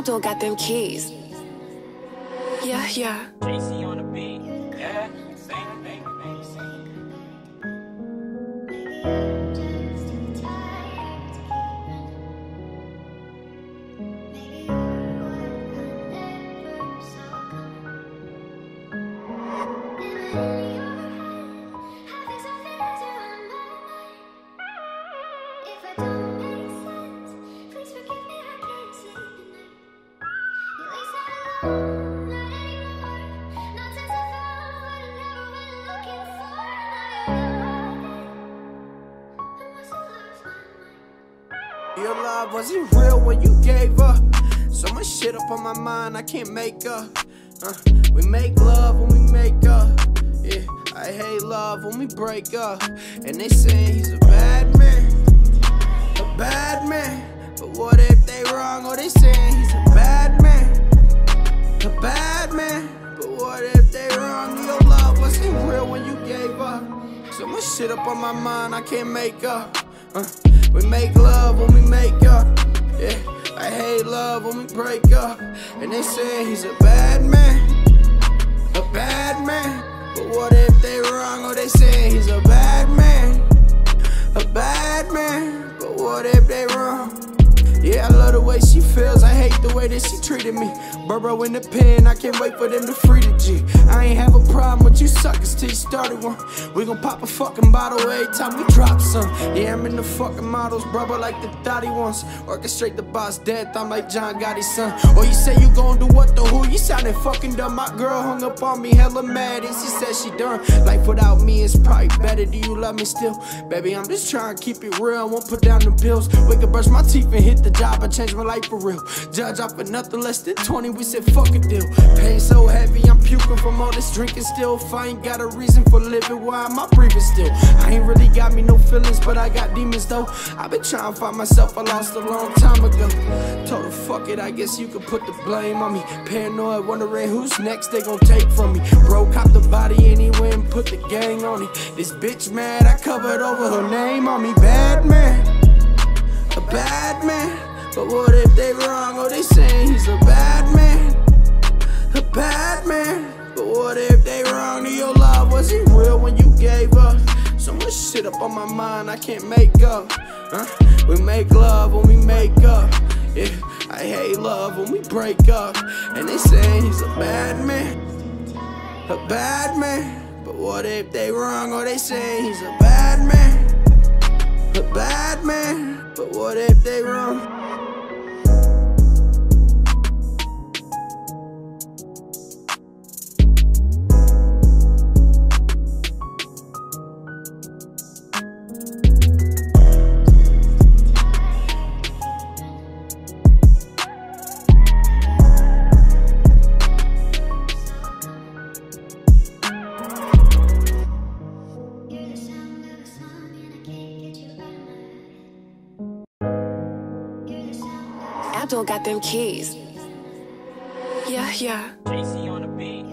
Abdul got them keys. Yeah, yeah. Your love wasn't real when you gave up. So much shit up on my mind, I can't make up. Uh, we make love when we make up. Yeah, I hate love when we break up. And they saying he's a bad man, a bad man. But what if they wrong? Or they saying he's a bad man, a bad man. But what if they wrong? Your love wasn't real when you gave up. So much shit up on my mind, I can't make up. Uh, we make love when we make up. Yeah, I hate love when we break up. And they say he's a bad man, a bad man. But what if they wrong? Or they say he's a the way that she treated me. Burrow in the pen, I can't wait for them to free the G. I ain't have a problem with you suckers till you started one. We gon' pop a fucking bottle every time we drop some. Yeah, I'm in the fucking models, brother, like the thought wants. Orchestrate the boss death, I'm like John Gotti's son. Or you say you gon' do what the sounded fucking dumb. My girl hung up on me, hella mad, and she said she done. Life without me is probably better. Do you love me still? Baby, I'm just trying to keep it real. I won't put down the pills. Wake up, brush my teeth, and hit the job. I changed my life for real. Judge off for nothing less than 20. We said fuck a deal. Pain so heavy, I'm puking from all this drinking still. If I ain't got a reason for living, why am I breathing still? I ain't really got me no feelings, but I got demons though. i been trying to find myself, I lost a long time ago. Told her fuck it, I guess you could put the blame on me. Paranoid, wondering who's next they gon' take from me. Bro, cop the body anyway and put the gang on it. This bitch mad, I covered over her name on me. Bad man, a bad man. But what if they wrong? Or they saying he's a bad man, a bad man. But what if they wrong? To your love was it real when you gave up? So much shit up on my mind, I can't make up. Huh? We make love when we make up. Yeah, I hate love when we break up. And they say he's a bad man, a bad man. But what if they wrong? Or they say he's a bad man, a bad man. But what if they wrong? Abdul got them keys. Yeah, yeah. JC on the beat.